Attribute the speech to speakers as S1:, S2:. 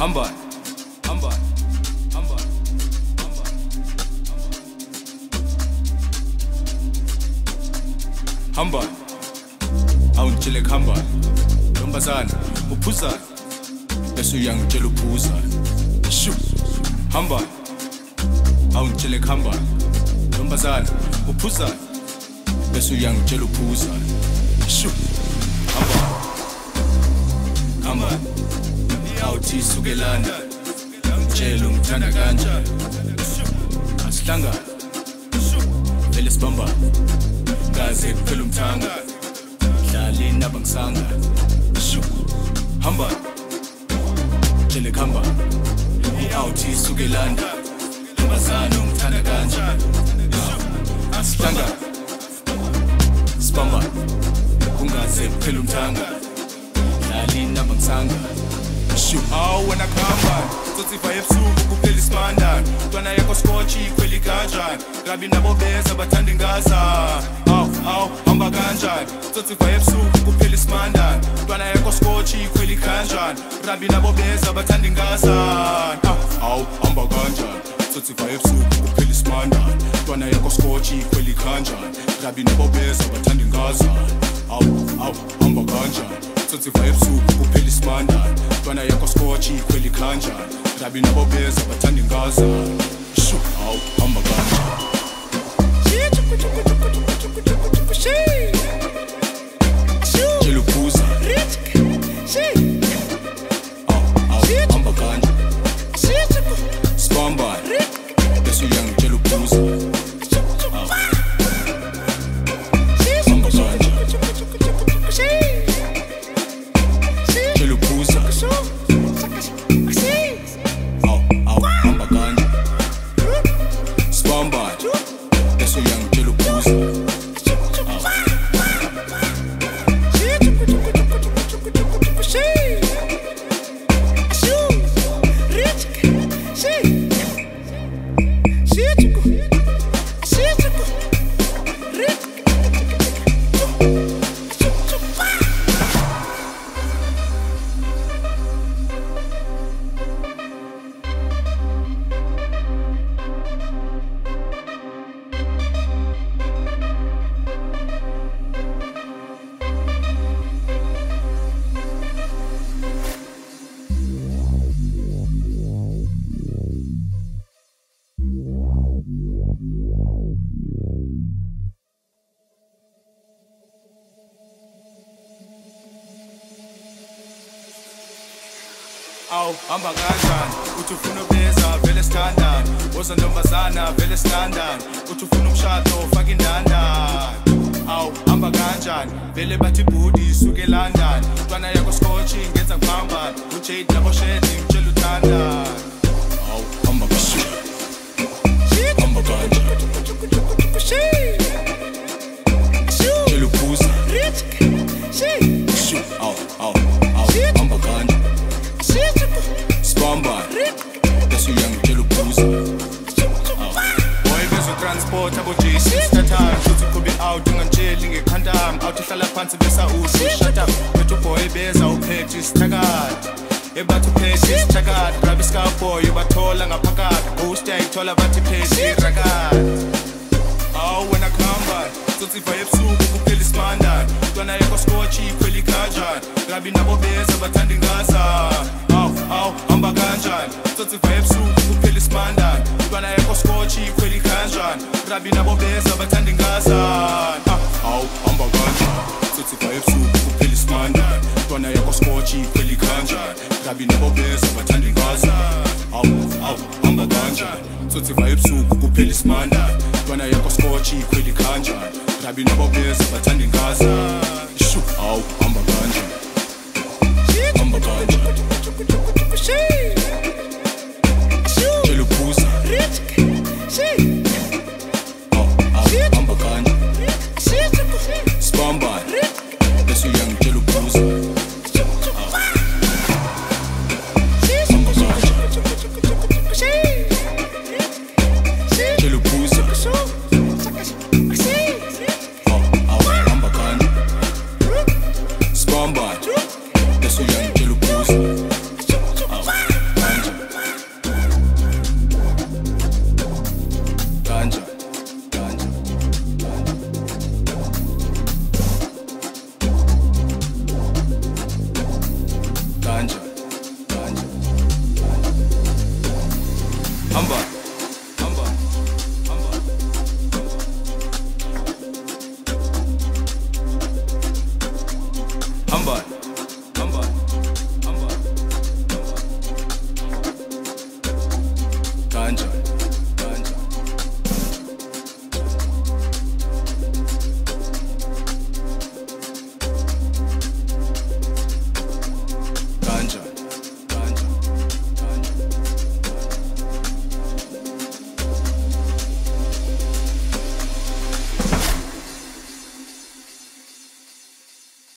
S1: hamba hamba hamba hamba awungitshele kuhamba. Ntombazana uphuzana bese uyangitshela uphuza shu. Hamba awungitshele kuhamba. Ntombazana uphuzana bese uyangitshela uphuza shu. Hamba hamba awuthi suke lana ngitshela ungithanda kanjani asihlangane vele sibamba kaze kuphela umthanga dlali naba ngisanga hamba. Tshele kuhamba awuthi suke lana bazana ungithanda kanjani asihlangane kungaze kuphela umthanga shu awu wena khamba tsotsiva ebusuku kuphela isimandana ntwana yakho skotshi ikhweli kanjani rabi nabo beza bathanda ingaza. Awu awu hamba kanjani tsotsiva ebusuku kuphela isimandana ntwana yakho skotshi ikhweli kanjani rabi nabo beza bathanda ingaza. Awu hamba kanjani tsotsiva ebusuku kuphela isimandana ntwana yakho skotshi ikhweli kanjani rabi nabo beza bathanda ingaza. Awu awu hamba kanjani tsotsiva ebusuku kuphela isimandana ntwana yakho skotshi ikhweli kanjani rabi nabo beza bathanda ingaza. Shu awu hamba kanjani tshela uphuza. Awu hamba kanjani sibambane bese uyangitshela awu hamba kanjani uthi ufuna ubeza vele sithandane woza ntombazana vele sithandane uthi ufuna umshado faka indandane awu hamba kanjani? Vele bathi bhudi suke elandani ntwana yakho skotshi ngenza kuhamba ujade naboshedi out ihlala phansi shut up. Bethu uboy beza uphethe isithakathi ebathi uphethe isithakathi rabi scaboy ubathola ngaphakathi ghost yayithola bathi phethe irakati awu wena khamba tsotsiva ebusuku kuphela isimandane ntwana yakho skotshi ikhweli kanjani rabi nabo beza bathanda ingaza awu awu hamba kanjani tsotsiva ebusuku kuphela isimandane ntwana yakho skotshi kanjani rabi nabo beza bathanda ingaza awu hamba kanjani tsotsiva ebusuku kuphela isimandane ntwana yakho skotshi ikhweli kanjani rabi nabo beza bathanda ingaza awu awu hamba kanjani tsotsiva ebusuku kuphela isimandane ntwana yakho skotshi ikhweli kanjani rabi nabo beza bathanda ingaza
S2: Ganja.